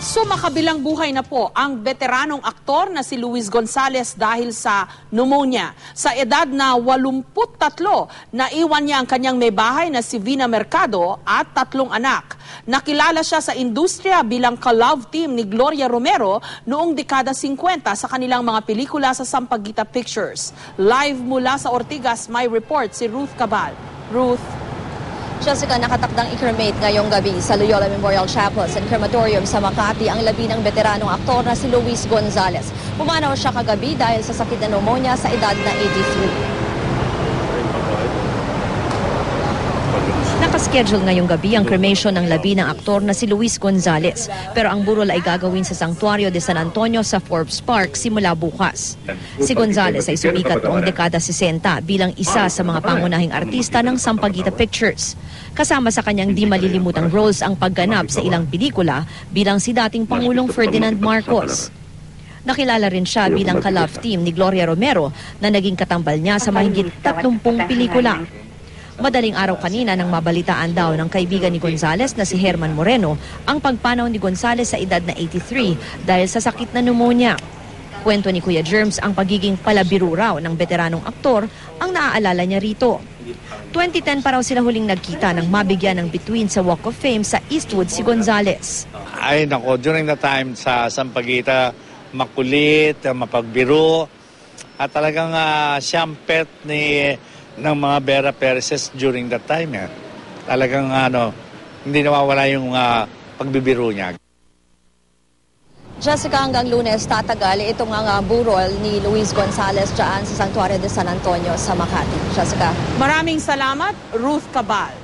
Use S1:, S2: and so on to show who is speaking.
S1: Sumakabilang buhay na po ang veteranong aktor na si Luis Gonzales dahil sa pneumonia. Sa edad na 83, naiwan niya ang kanyang may bahay na si Vina Mercado at tatlong anak. Nakilala siya sa industriya bilang ka-love team ni Gloria Romero noong dekada 50 sa kanilang mga pelikula sa Sampaguita Pictures. Live mula sa Ortigas, may report si Ruth Cabal. Ruth.
S2: Jessica, nakatakdang i-cremate ngayong gabi sa Loyola Memorial Chapels and Crematorium sa Makati ang labi ng veteranong aktor na si Luis Gonzales. Pumanaw siya kagabi dahil sa sakit na pneumonia sa edad na 83. Nakaschedule ngayong gabi ang cremation ng labi ng aktor na si Luis Gonzales. Pero ang burol ay gagawin sa Santuario de San Antonio sa Forbes Park simula bukas. Si Gonzales ay sumikat noong dekada 60 bilang isa sa mga pangunahing artista ng Sampaguita Pictures. Kasama sa kanyang di malilimutang roles ang pagganap sa ilang pelikula bilang si dating Pangulong Ferdinand Marcos. Nakilala rin siya bilang ka-love team ni Gloria Romero na naging katambal niya sa mahigit 30 pelikula. Madaling araw kanina nang mabalitaan daw ng kaibigan ni Gonzales na si Herman Moreno ang pagpanaw ni Gonzales sa edad na 83 dahil sa sakit na pneumonia. Kwento ni Kuya Germs ang pagiging palabiro raw ng veteranong aktor ang naaalala niya rito. 2010 pa raw sila huling nagkita nang mabigyan ng bituin sa Walk of Fame sa Eastwood si Gonzales.
S3: Ay nako, during the time sa Sampaguita, makulit, mapagbiro, at talagang uh, siyang pet ni ng mga Vera Perez's during that time. Eh. Talagang ano, hindi nawawala yung uh, pagbibiro niya.
S2: Jessica, hanggang lunes tatagal itong nga burol ni Luis Gonzales dyan sa Santuario de San Antonio sa Makati. Jessica.
S1: Maraming salamat, Ruth Cabal.